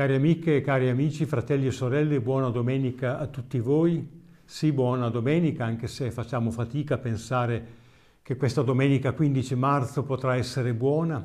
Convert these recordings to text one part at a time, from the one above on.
Cari amiche cari amici, fratelli e sorelle, buona domenica a tutti voi. Sì, buona domenica, anche se facciamo fatica a pensare che questa domenica 15 marzo potrà essere buona.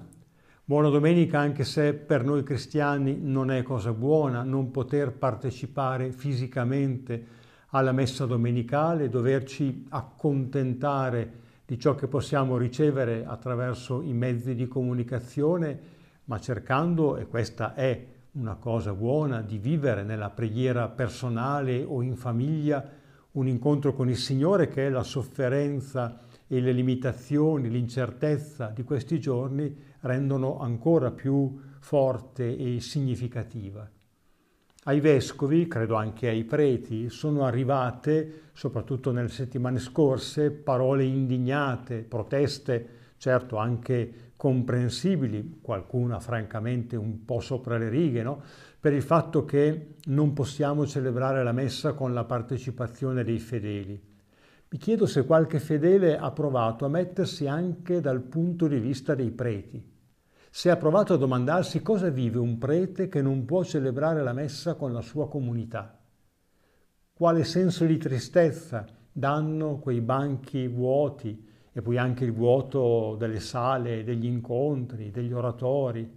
Buona domenica anche se per noi cristiani non è cosa buona non poter partecipare fisicamente alla messa domenicale, doverci accontentare di ciò che possiamo ricevere attraverso i mezzi di comunicazione, ma cercando, e questa è una cosa buona di vivere nella preghiera personale o in famiglia un incontro con il Signore che è la sofferenza e le limitazioni, l'incertezza di questi giorni rendono ancora più forte e significativa. Ai vescovi, credo anche ai preti, sono arrivate, soprattutto nelle settimane scorse, parole indignate, proteste, certo anche comprensibili, qualcuna francamente un po' sopra le righe, no? per il fatto che non possiamo celebrare la messa con la partecipazione dei fedeli. Mi chiedo se qualche fedele ha provato a mettersi anche dal punto di vista dei preti, se ha provato a domandarsi cosa vive un prete che non può celebrare la messa con la sua comunità. Quale senso di tristezza danno quei banchi vuoti, e poi anche il vuoto delle sale, degli incontri, degli oratori.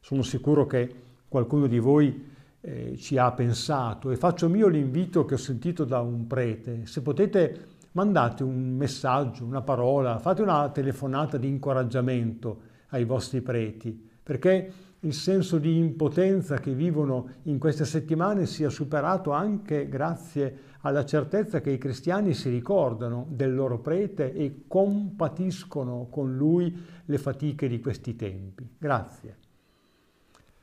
Sono sicuro che qualcuno di voi eh, ci ha pensato e faccio mio l'invito che ho sentito da un prete. Se potete mandate un messaggio, una parola, fate una telefonata di incoraggiamento ai vostri preti, perché il senso di impotenza che vivono in queste settimane sia superato anche grazie alla certezza che i cristiani si ricordano del loro prete e compatiscono con lui le fatiche di questi tempi. Grazie.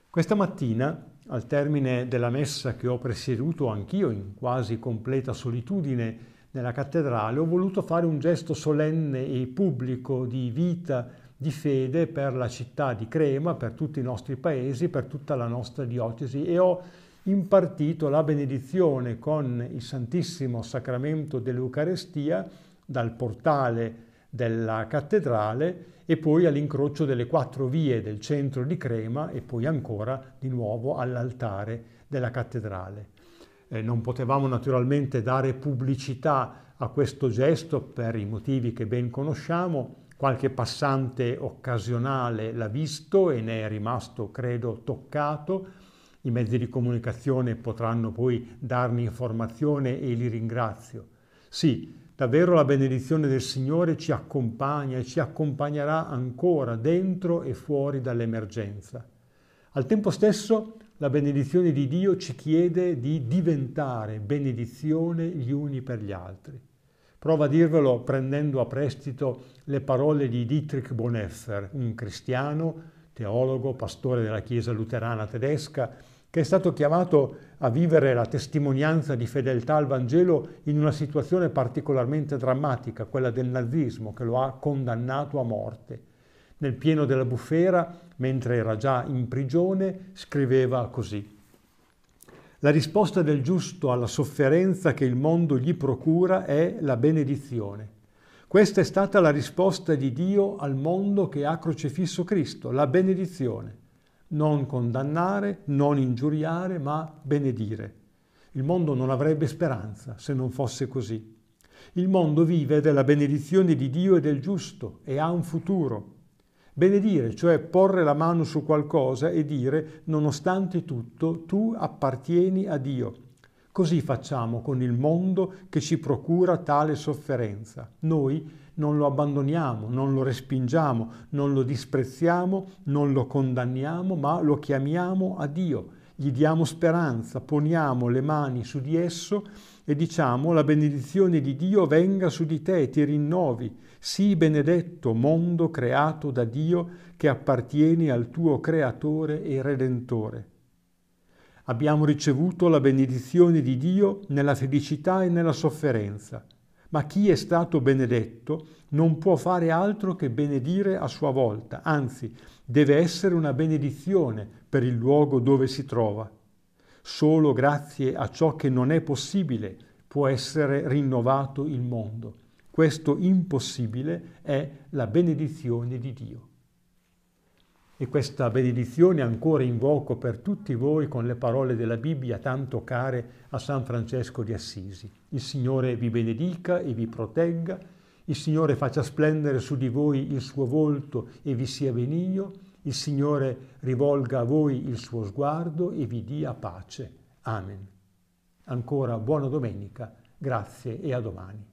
Questa mattina, al termine della messa che ho presieduto anch'io in quasi completa solitudine nella cattedrale, ho voluto fare un gesto solenne e pubblico di vita di fede per la città di Crema, per tutti i nostri paesi, per tutta la nostra diocesi e ho impartito la benedizione con il Santissimo Sacramento dell'Eucarestia dal portale della cattedrale e poi all'incrocio delle quattro vie del centro di Crema e poi ancora di nuovo all'altare della cattedrale. Eh, non potevamo naturalmente dare pubblicità a questo gesto per i motivi che ben conosciamo, Qualche passante occasionale l'ha visto e ne è rimasto, credo, toccato. I mezzi di comunicazione potranno poi darmi informazione e li ringrazio. Sì, davvero la benedizione del Signore ci accompagna e ci accompagnerà ancora dentro e fuori dall'emergenza. Al tempo stesso la benedizione di Dio ci chiede di diventare benedizione gli uni per gli altri. Provo a dirvelo prendendo a prestito le parole di Dietrich Bonhoeffer, un cristiano, teologo, pastore della Chiesa luterana tedesca, che è stato chiamato a vivere la testimonianza di fedeltà al Vangelo in una situazione particolarmente drammatica, quella del nazismo, che lo ha condannato a morte. Nel pieno della bufera, mentre era già in prigione, scriveva così. La risposta del giusto alla sofferenza che il mondo gli procura è la benedizione. Questa è stata la risposta di Dio al mondo che ha crocifisso Cristo, la benedizione. Non condannare, non ingiuriare, ma benedire. Il mondo non avrebbe speranza se non fosse così. Il mondo vive della benedizione di Dio e del giusto e ha un futuro. Benedire, cioè porre la mano su qualcosa e dire, nonostante tutto, tu appartieni a Dio. Così facciamo con il mondo che ci procura tale sofferenza. Noi non lo abbandoniamo, non lo respingiamo, non lo disprezziamo, non lo condanniamo, ma lo chiamiamo a Dio. Gli diamo speranza, poniamo le mani su di esso e diciamo la benedizione di Dio venga su di te, ti rinnovi. Sii benedetto, mondo creato da Dio che appartieni al tuo Creatore e Redentore. Abbiamo ricevuto la benedizione di Dio nella felicità e nella sofferenza, ma chi è stato benedetto non può fare altro che benedire a sua volta, anzi deve essere una benedizione per il luogo dove si trova. Solo grazie a ciò che non è possibile può essere rinnovato il mondo. Questo impossibile è la benedizione di Dio. E questa benedizione ancora invoco per tutti voi con le parole della Bibbia tanto care a San Francesco di Assisi. Il Signore vi benedica e vi protegga, il Signore faccia splendere su di voi il suo volto e vi sia benigno, il Signore rivolga a voi il suo sguardo e vi dia pace. Amen. Ancora buona domenica, grazie e a domani.